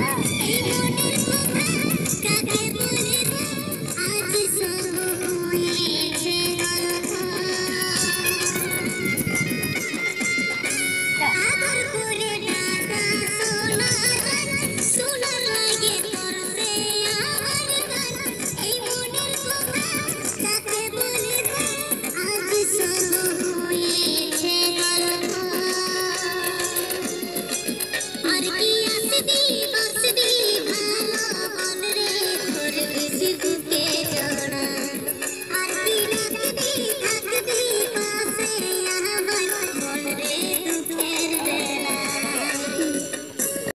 ஆ